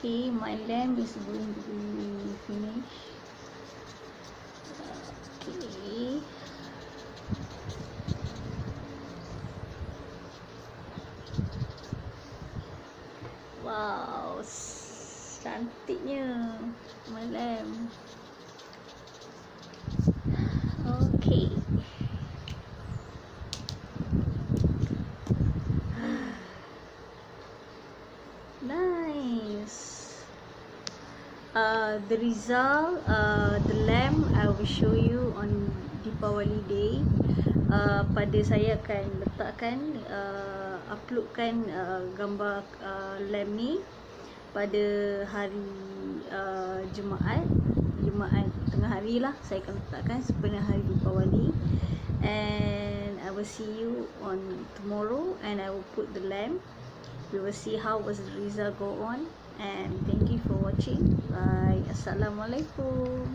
Okay, my lamp is going to be finished. Okay. Wow, cantiknya my lamp. Okay. Nice. Uh, the result, uh, the lamp I will show you on Deepawali day. Uh, pada saya akan letakkan, uh, uploadkan uh, gambar uh, lamp ni pada hari uh, Jumaat. Jumaat tengah hari lah saya akan letakkan sebenarnya hari Deepawali. And I will see you on tomorrow and I will put the lamp we will see how was the result go on and thank you for watching bye assalamualaikum